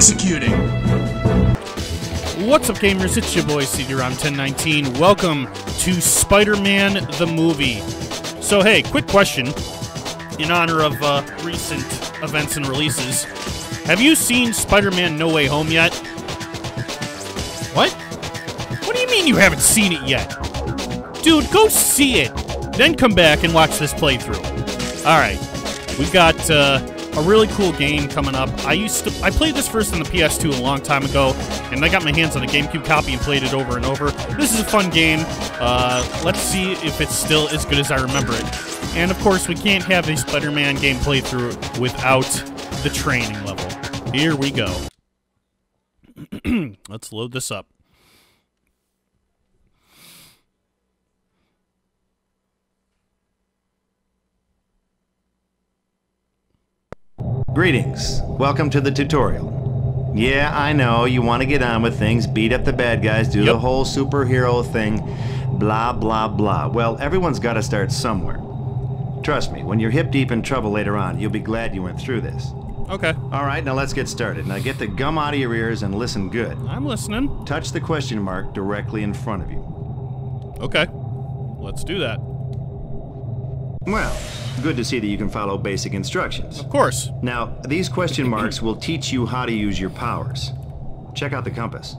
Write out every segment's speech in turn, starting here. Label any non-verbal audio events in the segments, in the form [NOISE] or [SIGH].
set. Executing. What's up, gamers? It's your boy CD-ROM1019. Welcome to Spider-Man the movie. So, hey, quick question in honor of uh, recent events and releases. Have you seen Spider-Man No Way Home yet? What? What do you mean you haven't seen it yet? Dude, go see it. Then come back and watch this playthrough. Alright. We've got uh, a really cool game coming up. I used to I played this first on the PS2 a long time ago, and I got my hands on a GameCube copy and played it over and over. This is a fun game. Uh, let's see if it's still as good as I remember it. And of course, we can't have a Spider-Man game playthrough without the training level. Here we go. [CLEARS THROAT] Let's load this up. Greetings. Welcome to the tutorial. Yeah, I know, you want to get on with things, beat up the bad guys, do Yep. the whole superhero thing, blah, blah, blah. Well, everyone's got to start somewhere. Trust me, when you're hip deep in trouble later on, you'll be glad you went through this. Okay, All right, now let's get started. Now get the gum out of your ears and listen good. I'm listening. Touch the question mark directly in front of you. Okay, let's do that. Well, good to see that you can follow basic instructions. Of course. Now, these question marks will teach you how to use your powers. Check out the compass.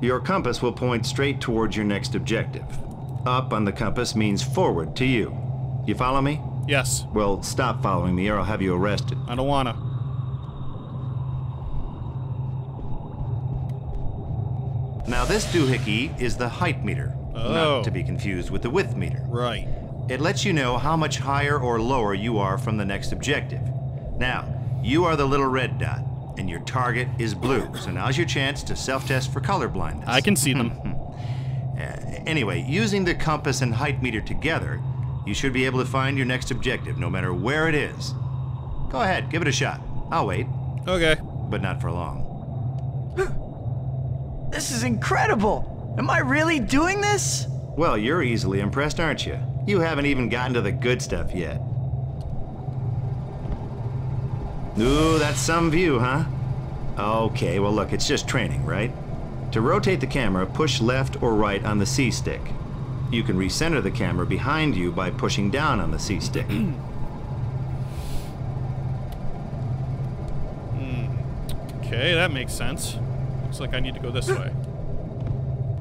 Your compass will point straight towards your next objective. Up on the compass means forward to you. You follow me? Yes, Well, stop following me or I'll have you arrested. I don't wanna. Now, this doohickey is the height meter, Oh. not to be confused with the width meter. Right. It lets you know how much higher or lower you are from the next objective. Now, you are the little red dot, and your target is blue. So now's your chance to self-test for color blindness. I can see them. [LAUGHS] Uh, anyway, using the compass and height meter together, you should be able to find your next objective, no matter where it is. Go ahead, give it a shot. I'll wait, Okay. but not for long. This is incredible! Am I really doing this? Well, you're easily impressed, aren't you? You haven't even gotten to the good stuff yet. Ooh, that's some view, huh? Okay, well look, it's just training, right? To rotate the camera, push left or right on the C stick. You can recenter the camera behind you by pushing down on the C stick. Hmm. Okay, that makes sense. Looks like I need to go this way.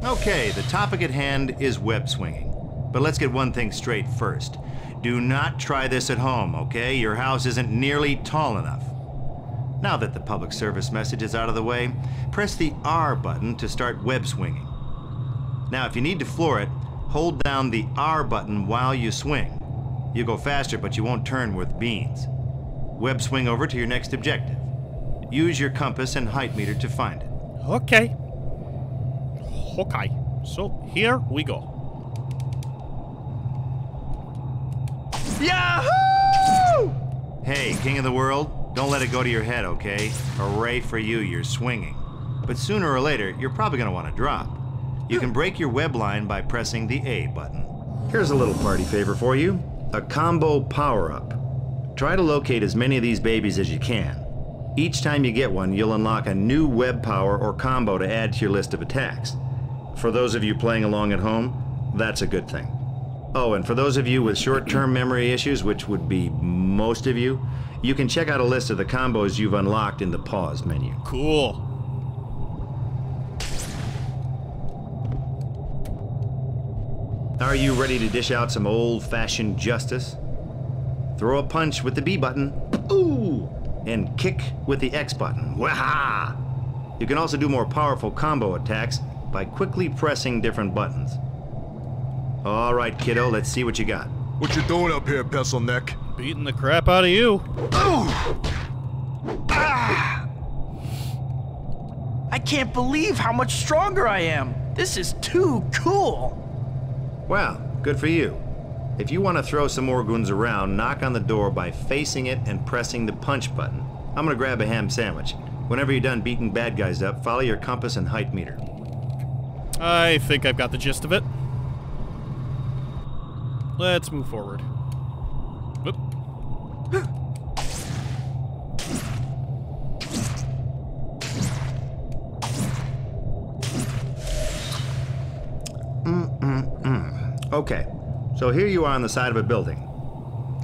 Okay, the topic at hand is web swinging. But let's get one thing straight first. Do not try this at home, okay? Your house isn't nearly tall enough. Now that the public service message is out of the way, press the R button to start web swinging. Now, if you need to floor it, hold down the R button while you swing. You go faster, but you won't turn worth beans. Web swing over to your next objective. Use your compass and height meter to find it. Okay. Okay. So here we go. Yahoo! Hey, King of the World, don't let it go to your head, okay? Hooray for you, you're swinging. But sooner or later, you're probably gonna want to drop. You can break your web line by pressing the A button. Here's a little party favor for you a combo power up. Try to locate as many of these babies as you can. Each time you get one, you'll unlock a new web power or combo to add to your list of attacks. For those of you playing along at home, that's a good thing. Oh, and for those of you with short-term memory issues, which would be most of you, you can check out a list of the combos you've unlocked in the pause menu. Cool. Are you ready to dish out some old-fashioned justice? Throw a punch with the B button. Ooh! And kick with the X button. Waha! You can also do more powerful combo attacks by quickly pressing different buttons. All right, kiddo, let's see what you got. What you doing up here, pencil neck? Beating the crap out of you. Ah! I can't believe how much stronger I am. This is too cool. Well, good for you. If you want to throw some more goons around, knock on the door by facing it and pressing the punch button. I'm gonna grab a ham sandwich. Whenever you're done beating bad guys up, follow your compass and height meter. I think I've got the gist of it. Let's move forward. Whoop. mm, mm, mm. Okay, so here you are on the side of a building.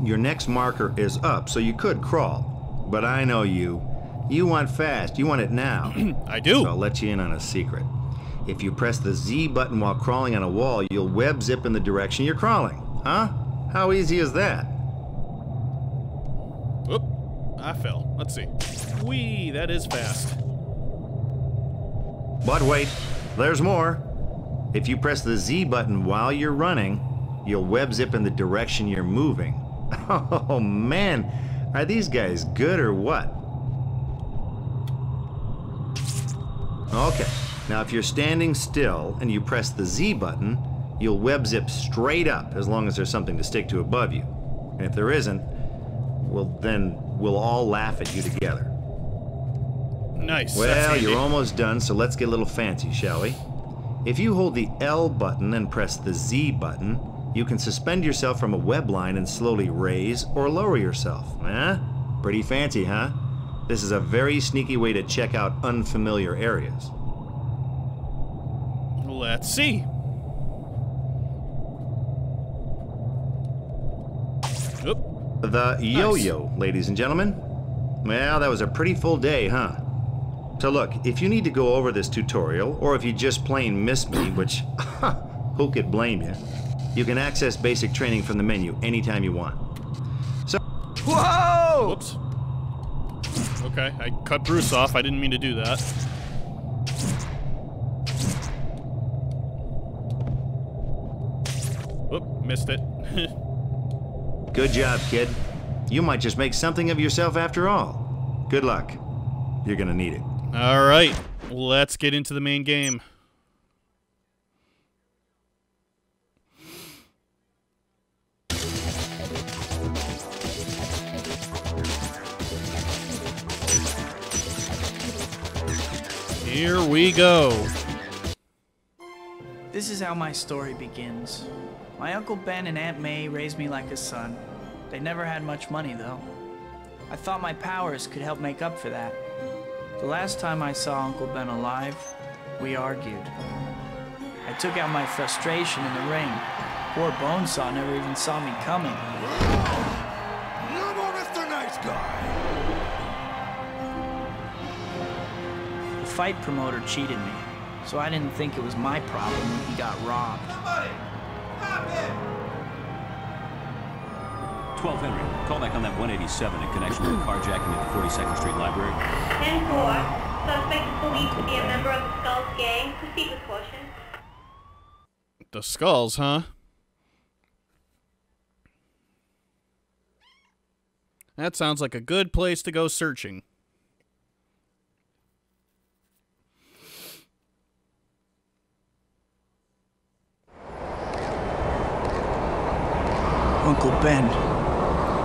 Your next marker is up, so you could crawl. But I know you. You want fast. You want it now. [CLEARS THROAT] I do. So I'll let you in on a secret. If you press the Z button while crawling on a wall, you'll web zip in the direction you're crawling. Huh? How easy is that? Oop, I fell. Let's see. Whee, that is fast. But wait, there's more. If you press the Z button while you're running, you'll web zip in the direction you're moving. [LAUGHS] Oh man, are these guys good or what? Okay, now if you're standing still and you press the Z button, you'll web zip straight up as long as there's something to stick to above you. And if there isn't, well then we'll all laugh at you together. Nice. Well, you're almost done, so let's get a little fancy, shall we? If you hold the L button and press the Z button, you can suspend yourself from a web line and slowly raise or lower yourself. Eh? Pretty fancy, huh? This is a very sneaky way to check out unfamiliar areas. Let's see. The yo-yo, ladies and gentlemen. Well, that was a pretty full day, huh? So look, if you need to go over this tutorial, or if you just plain missed me, which, [LAUGHS] who could blame you, you can access basic training from the menu anytime you want. So, Whoa! Whoops. Okay, I cut Bruce off. I didn't mean to do that. Whoop, missed it. [LAUGHS] good job, kid. You might just make something of yourself after all. Good luck. You're gonna need it. All right, let's get into the main game. Here we go. This is how my story begins. My Uncle Ben and Aunt May raised me like a son. They never had much money, though. I thought my powers could help make up for that. The last time I saw Uncle Ben alive, we argued. I took out my frustration in the ring. Poor Bonesaw never even saw me coming. Come on, Mr. Nice Guy. The fight promoter cheated me, so I didn't think it was my problem when he got robbed. 12 Henry, call back on that 187 in connection with carjacking at the 42nd Street Library. 10-4. Suspect is believed to be a member of the Skulls gang. Proceed with caution. The skulls, huh? That sounds like a good place to go searching. Uncle Ben.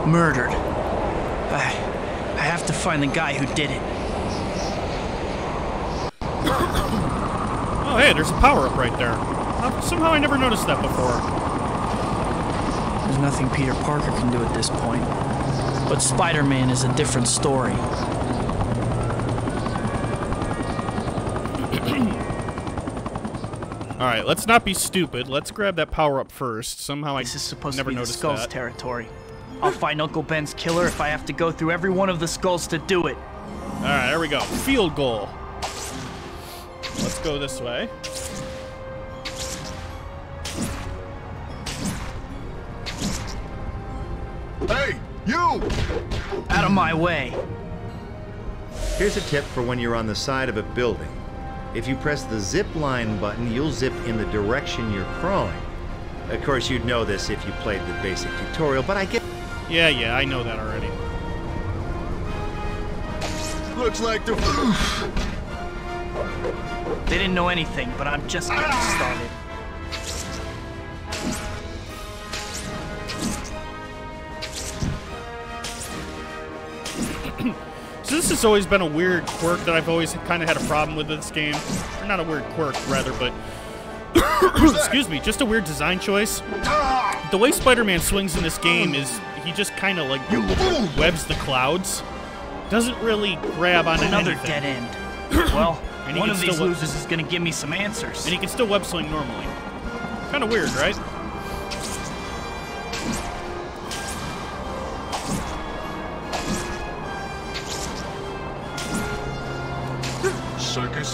Murdered. I. I have to find the guy who did it. Oh, hey, there's a power up right there. Somehow I never noticed that before. There's nothing Peter Parker can do at this point. But Spider Man is a different story. All right, let's not be stupid. Let's grab that power up first. Somehow I This is supposed never to be the Skulls that. territory. I'll find Uncle Ben's killer if I have to go through every one of the skulls to do it. All right, there we go. Field goal. Let's go this way. Hey, you! Out of my way. Here's a tip for when you're on the side of a building. If you press the zip line button, you'll zip in the direction you're crawling. Of course, you'd know this if you played the basic tutorial, but I get Yeah, yeah, I know that already. Looks like the. They didn't know anything, but I'm just getting started. So has always been a weird quirk that I've always kind of had a problem with this game. Or not a weird quirk, rather, but [COUGHS] excuse me, just a weird design choice. The way Spider-Man swings in this game is he just kind of like webs the clouds. Doesn't really grab on Another anything. dead end. [COUGHS] Well, And one of these losers is gonna give me some answers. And he can still web swing normally. Kind of weird, right?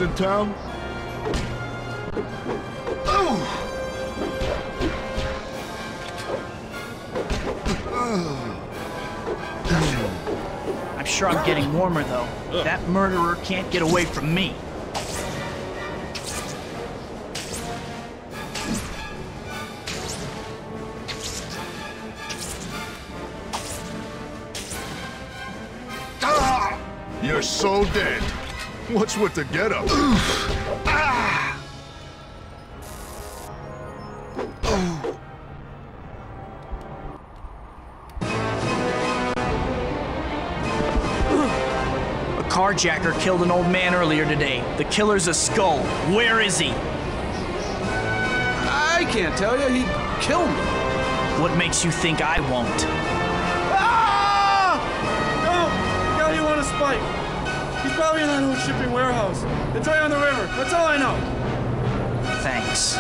In town? I'm sure I'm getting warmer, though. That murderer can't get away from me. You're so dead. What's with the getup? A carjacker killed an old man earlier today. The killer's a skull. Where is he? I can't tell you. He killed me. What makes you think I won't? Ah! No! The you want to spike. He's probably in that old shipping warehouse. It's right on the river. That's all I know. Thanks.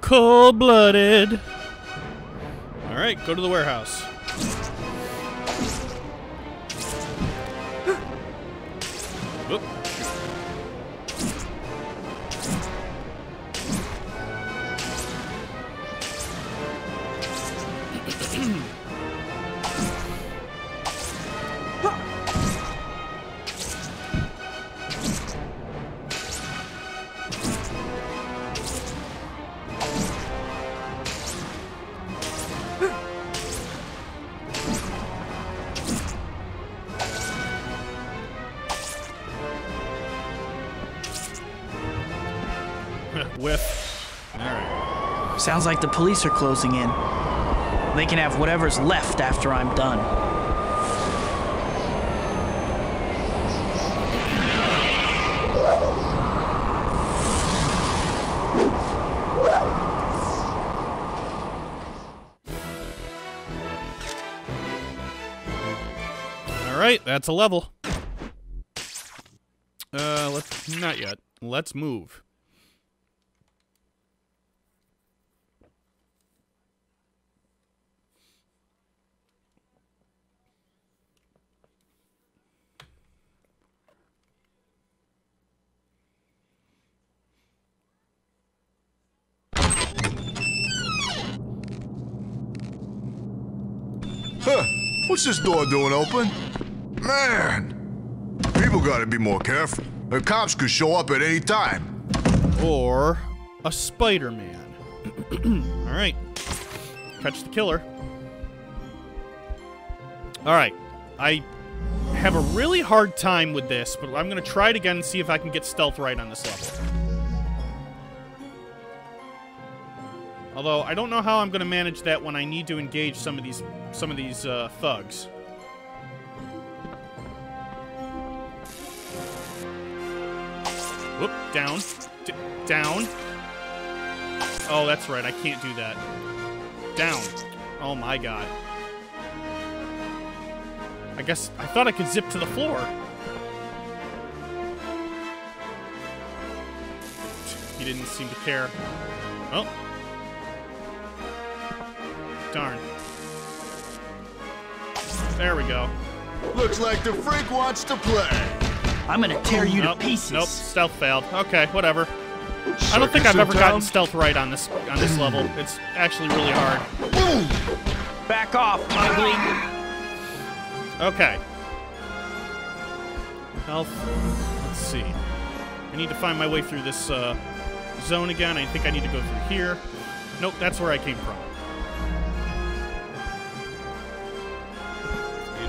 Cold blooded. All right, go to the warehouse. Sounds like the police are closing in. They can have whatever's left after I'm done. All right, that's a level. Uh, let's not yet. Let's move. Huh. What's this door doing open? Man! People gotta be more careful. The cops could show up at any time. Or a Spider-Man. [CLEARS THROAT] All right. Catch the killer. All right. I have a really hard time with this, but I'm to try it again and see if I can get stealth right on this level. Although I don't know how I'm going to manage that when I need to engage some of these some of these uh, thugs. Whoop, down. D down. Oh, that's right. I can't do that. Down. Oh my god. I guess I thought I could zip to the floor. He didn't seem to care. Oh. Darn. There we go. Looks like the freak wants to play. I'm gonna tear you nope, to pieces. Nope, stealth failed. Okay, whatever. I don't think I've in ever gotten stealth right on this on this level. It's actually really hard. Back off, ugly. Okay. Health. Let's see. I need to find my way through this uh, zone again. I think I need to go through here. Nope, that's where I came from.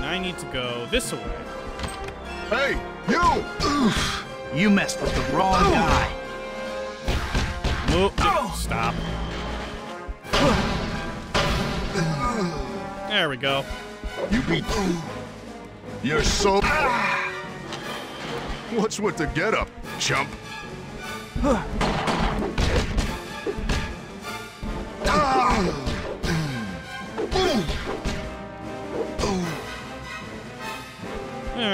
I need to go this way. Hey, you! Oof! You messed with the wrong guy. Move. Oh. Stop. There we go. You beat. You're so. What's with the getup, chump? [SIGHS]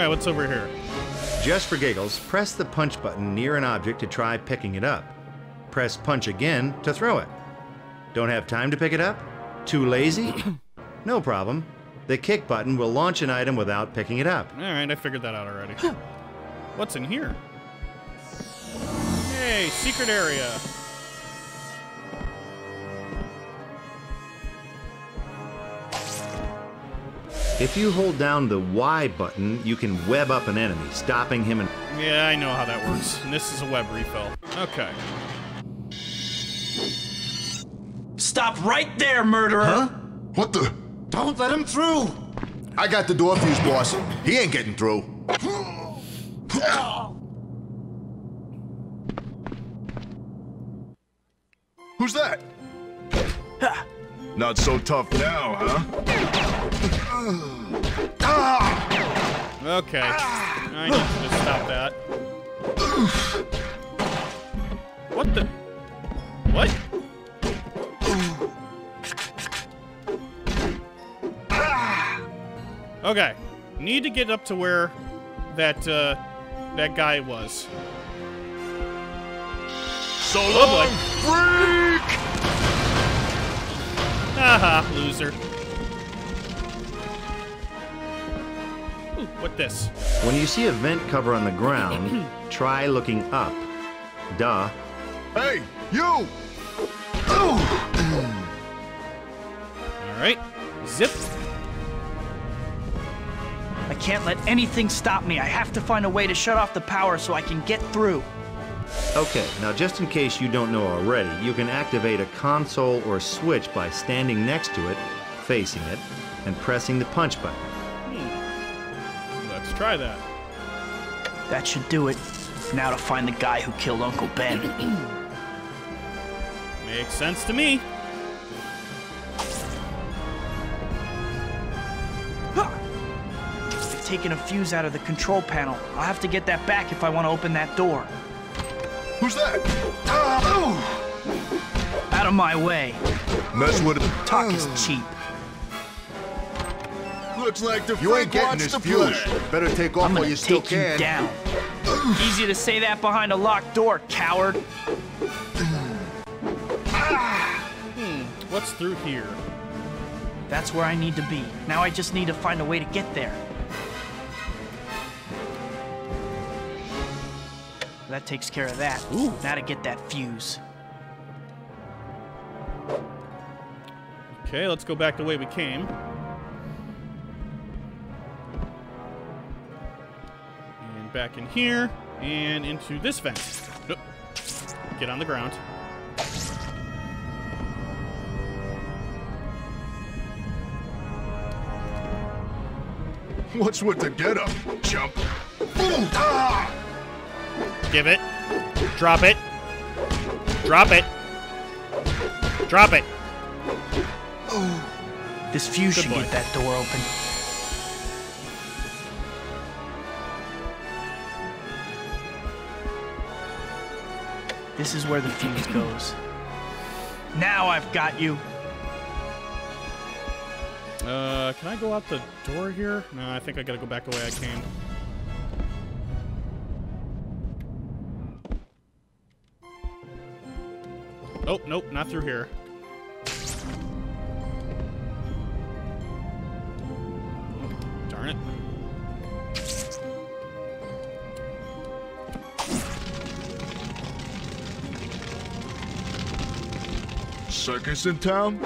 right, what's over here? Just for giggles, press the punch button near an object to try picking it up. Press punch again to throw it. Don't have time to pick it up? Too lazy? [COUGHS] no problem. The kick button will launch an item without picking it up. Alright, I figured that out already. What's in here? Hey, secret area. If you hold down the Y button, you can web up an enemy, stopping him and Yeah, I know how that works. And this is a web refill. Okay. Stop right there, murderer! Huh? What the? Don't let him through! I got the door fuse, boss. He ain't getting through. Who's that? Not so tough now, huh? Okay. I need to stop that. What the? What? Okay. Need to get up to where that uh that guy was. So Oh, long, freak! Haha, loser. Ooh, what this? when you see a vent cover on the ground, [CLEARS THROAT] try looking up. Duh. Hey, you! Alright. Zip. I can't let anything stop me. I have to find a way to shut off the power so I can get through. Okay, now just in case you don't know already, you can activate a console or switch by standing next to it, facing it, and pressing the punch button. Hmm. Let's try that. That should do it. Now to find the guy who killed Uncle Ben. [CLEARS THROAT] Makes sense to me. They've taken a fuse out of the control panel. I'll have to get that back if I want to open that door. Who's that? Uh, Out of my way. Mess with it. Talk is uh. cheap. Looks like the You ain't freak getting this to fuse. Better take off I'm while gonna you still take you can. down. Easy to say that behind a locked door, coward. [SIGHS] Hmm, what's through here? That's where I need to be. Now I just need to find a way to get there. That takes care of that. Ooh. Now to get that fuse. Okay, let's go back the way we came. And back in here, and into this vent. Nope. Get on the ground. What's with the getup, chump? Boom! Ah! Give it. Drop it. Drop it. Drop it. This fuse should boy. get that door open. This is where the fuse goes. Now I've got you. Uh, can I go out the door here? No, I think I gotta go back the way I came. Oh, nope, not through here. Darn it. Circus in town?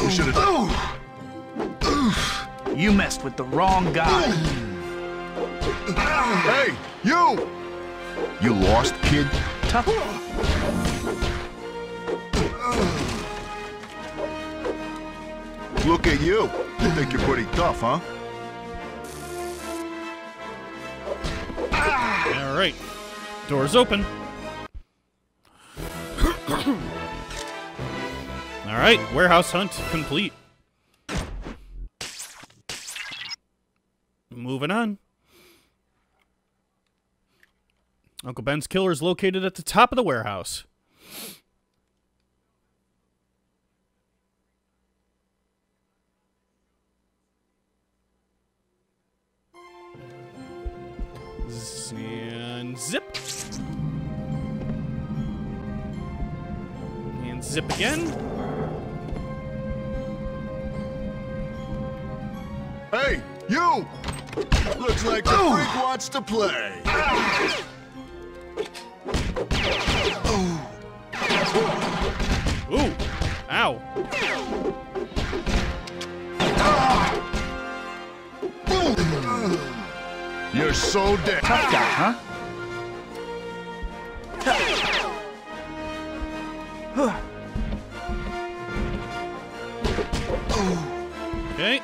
We should have. You messed with the wrong guy. Hey, you! You lost, kid? Look at you. You think you're pretty tough, huh? All right. Doors open. All right, warehouse hunt complete. Moving on. Uncle Ben's killer is located at the top of the warehouse. And zip. And zip again. Hey, you! Looks like the freak wants to play. [LAUGHS] Ooh. Ow. You're so dead. Tough guy, huh? Okay.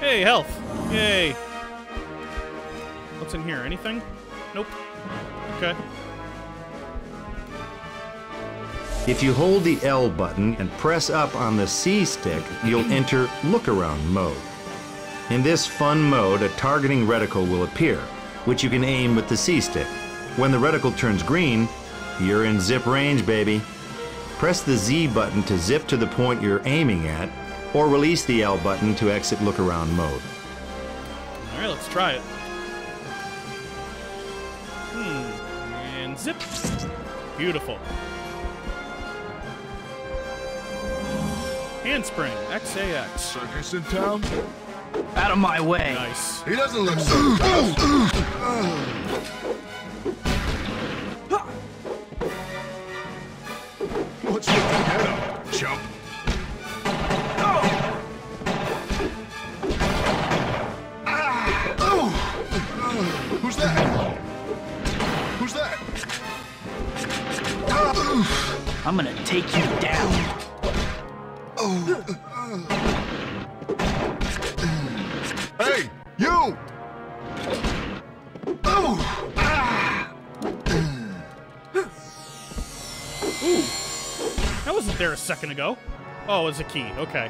Hey, health. Yay. What's in here? Anything? Nope. Okay. If you hold the L button and press up on the C stick, you'll enter look around mode. In this fun mode, a targeting reticle will appear, which you can aim with the C stick. When the reticle turns green, you're in zip range, baby. Press the Z button to zip to the point you're aiming at, or release the L button to exit look around mode. All right, let's try it. Zip. Beautiful. Handspring. XAX. Circus in town? Out of my way. Nice. He doesn't look so. What's with the head up, chump? Ah. Who's that? Who's that? I'm gonna take you down. Oh. Hey, you! Ooh. That wasn't there a second ago. Oh, it was a key. Okay.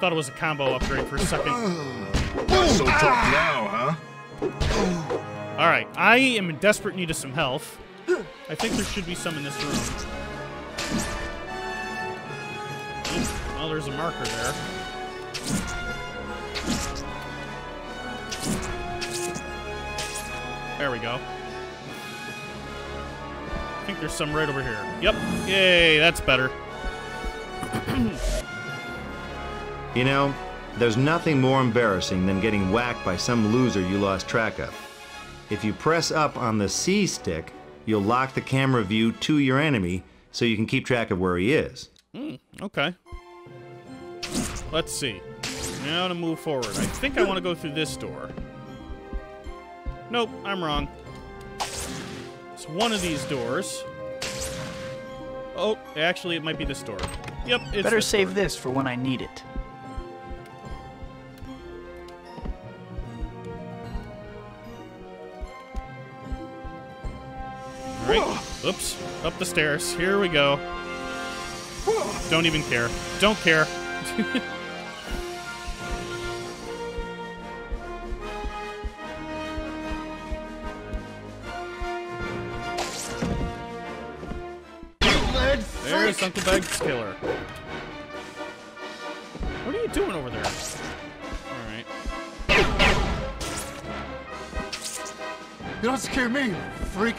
Thought it was a combo upgrade for a second. Not so tough now, huh? All right, I am in desperate need of some health. I think there should be some in this room. Well, there's a marker there. There we go. I think there's some right over here. Yep. Yay, that's better. You know, there's nothing more embarrassing than getting whacked by some loser you lost track of. If you press up on the C stick, you'll lock the camera view to your enemy so you can keep track of where he is. Hmm, okay. Let's see. Now to move forward. I think I want to go through this door. Nope, I'm wrong. It's one of these doors. Oh, actually, it might be this door. Yep, it's Better this save door. this for when I need it. Oops. Up the stairs. Here we go. Don't even care. Don't care. There's Uncle Ben's killer. What are you doing over there? Alright. You don't scare me, freak.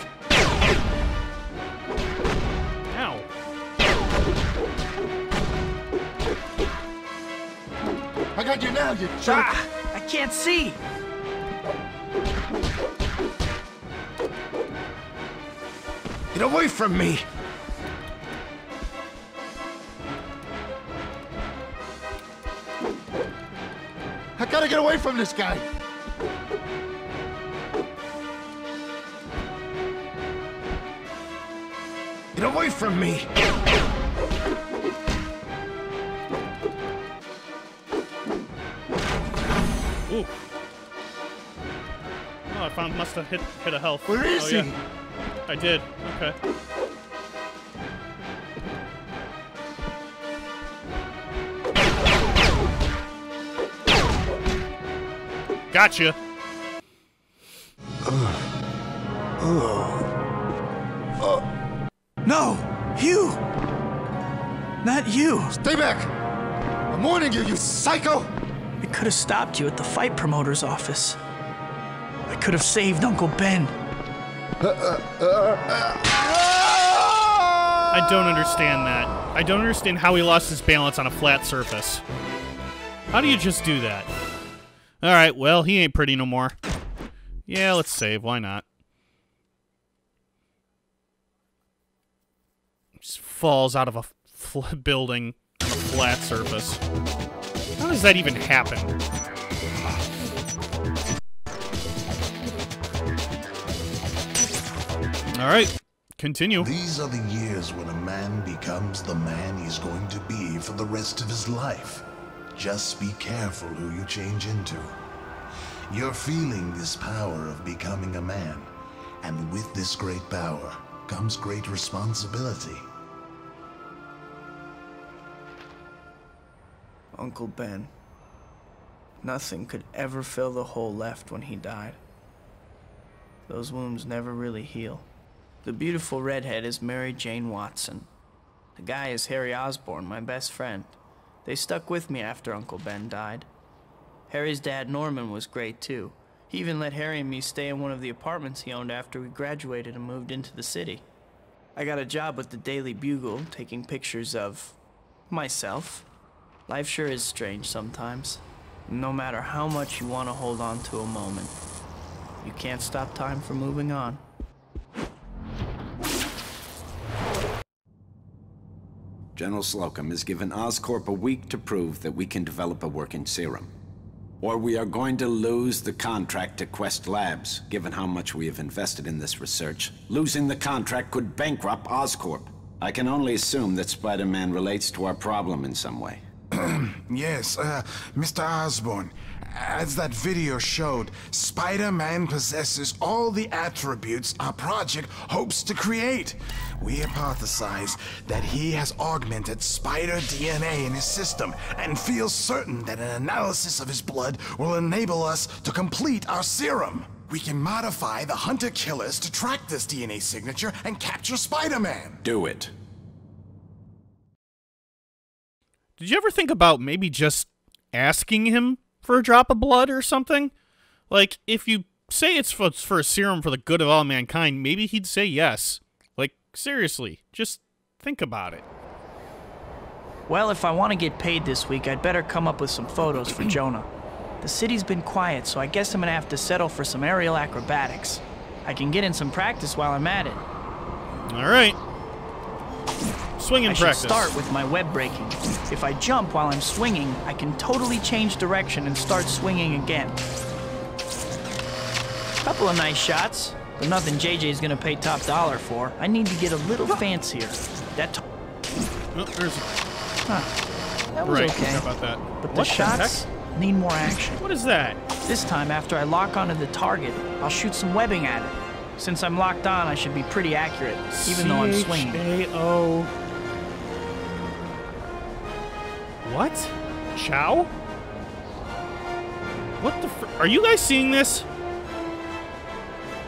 I got you now, you jerk. Ah! I can't see! Get away from me! I gotta get away from this guy! Get away from me! Ooh. Oh, I found must have hit hit a health. Where is oh, he? Yeah. I did. Okay. Gotcha. No! You! Not you! Stay back! I'm warning you, you psycho! I could have stopped you at the fight promoter's office. I could have saved Uncle Ben. I don't understand that. I don't understand how he lost his balance on a flat surface. How do you just do that? Alright, well, he ain't pretty no more. Yeah, let's save. Why not? Just falls out of a [LAUGHS] building on a flat surface. How does that even happen? Alright, continue. These are the years when a man becomes the man he's going to be for the rest of his life. Just be careful who you change into. You're feeling this power of becoming a man, and with this great power comes great responsibility. Uncle Ben. Nothing could ever fill the hole left when he died. Those wounds never really heal. The beautiful redhead is Mary Jane Watson. The guy is Harry Osborn, my best friend. They stuck with me after Uncle Ben died. Harry's dad, Norman, was great too. He even let Harry and me stay in one of the apartments he owned after we graduated and moved into the city. I got a job with the Daily Bugle, taking pictures of myself. Life sure is strange sometimes. No matter how much you want to hold on to a moment, you can't stop time from moving on. General Slocum has given Oscorp a week to prove that we can develop a working serum. Or we are going to lose the contract to Quest Labs, given how much we have invested in this research. Losing the contract could bankrupt Oscorp. I can only assume that Spider-Man relates to our problem in some way. [CLEARS THROAT] Yes, uh, Mr. Osborn. As that video showed, Spider-Man possesses all the attributes our project hopes to create. We hypothesize that he has augmented spider DNA in his system and feel certain that an analysis of his blood will enable us to complete our serum. We can modify the hunter-killers to track this DNA signature and capture Spider-Man. Do it. Did you ever think about maybe just asking him for a drop of blood or something? Like, if you say it's for, it's for a serum for the good of all mankind, maybe he'd say yes. Like, seriously, just think about it. Well, if I want to get paid this week, I'd better come up with some photos for [CLEARS THROAT] Jonah. The city's been quiet, so I guess I'm gonna have to settle for some aerial acrobatics. I can get in some practice while I'm at it. All right. Swinging I should start with my web breaking. If I jump while I'm swinging, I can totally change direction and start swinging again. Couple of nice shots, but nothing JJ's gonna pay top dollar for. I need to get a little fancier. That Oh, there's that was right. okay. How about that? But the What shots heck? need more action. What is that? This time, after I lock onto the target, I'll shoot some webbing at it. Since I'm locked on, I should be pretty accurate, even though I'm swinging. C-H-A-O. What? Chow? What the fr- Are you guys seeing this?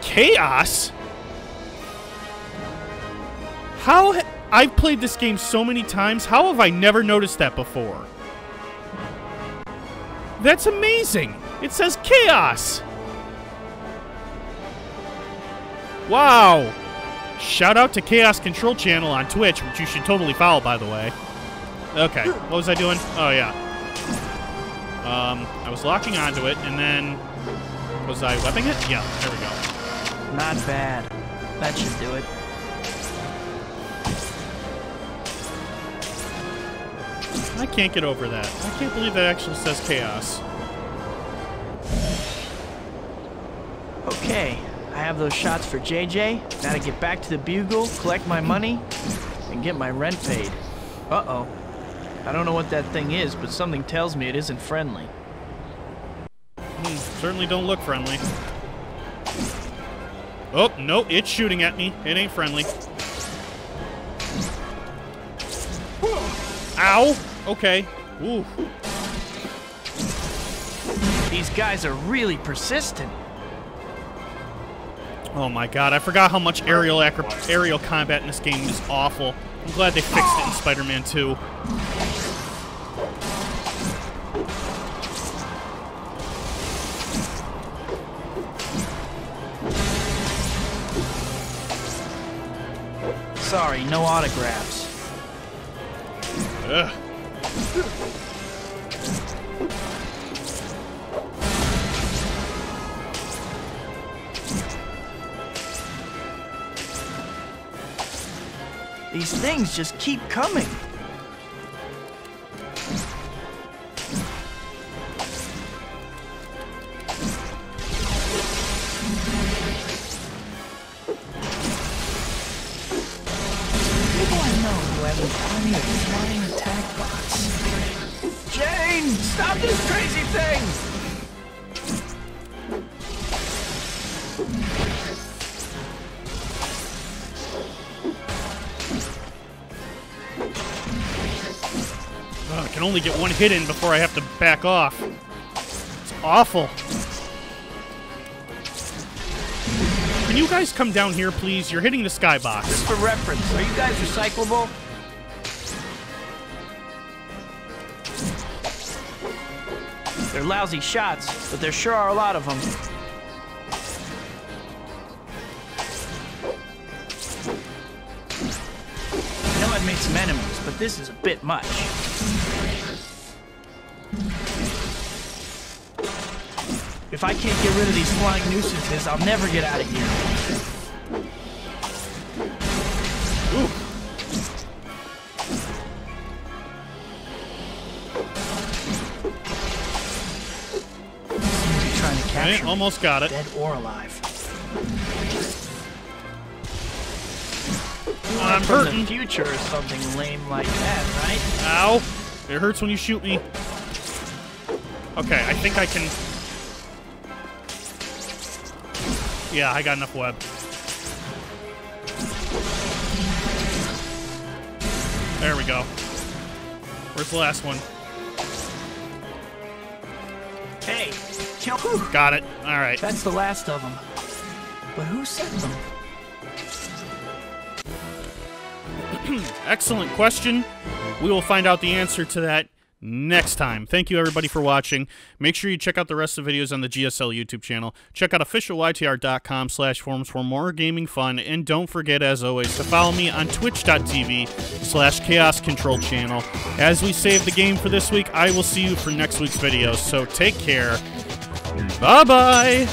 Chaos? How I've played this game so many times. How have I never noticed that before? That's amazing. It says chaos. Wow. Shout out to Chaos Control Channel on Twitch, which you should totally follow, by the way. Okay, what was I doing? Oh, yeah. Um, I was locking onto it, and then... Was I webbing it? Yeah, there we go. Not bad. That should do it. I can't get over that. I can't believe that actually says chaos. Okay, have those shots for JJ. Now to get back to the Bugle, collect my money, and get my rent paid. Uh-oh. I don't know what that thing is, but something tells me it isn't friendly. Hmm, certainly don't look friendly. Oh, no, it's shooting at me. It ain't friendly. Ow! Okay. Ooh. These guys are really persistent. Oh my god, I forgot how much aerial aerial combat in this game is awful. I'm glad they fixed it in Spider-Man 2. Sorry, no autographs. Ugh. These things just keep coming. Only get one hit in before I have to back off. It's awful. Can you guys come down here, please? You're hitting the skybox. Just for reference, are you guys recyclable? They're lousy shots, but there sure are a lot of them. I know I've made some enemies, but this is a bit much. If I can't get rid of these flying nuisances, I'll never get out of here. Trying to capture Okay, almost got it. dead or alive. I'm hurting. the future or something lame like that, right? Ow! It hurts when you shoot me. Okay, I think I can. Yeah, I got enough web. There we go. Where's the last one? Hey, kill who? Got it. All right. That's the last of them. But who sent them? [CLEARS THROAT] Excellent question. We will find out the answer to that next time. Thank you, everybody, for watching. Make sure you check out the rest of the videos on the GSL YouTube channel. Check out officialytr.com slash forums for more gaming fun. And don't forget, as always, to follow me on twitch.tv slash chaos control channel. As we save the game for this week, I will see you for next week's video. So take care. Bye-bye.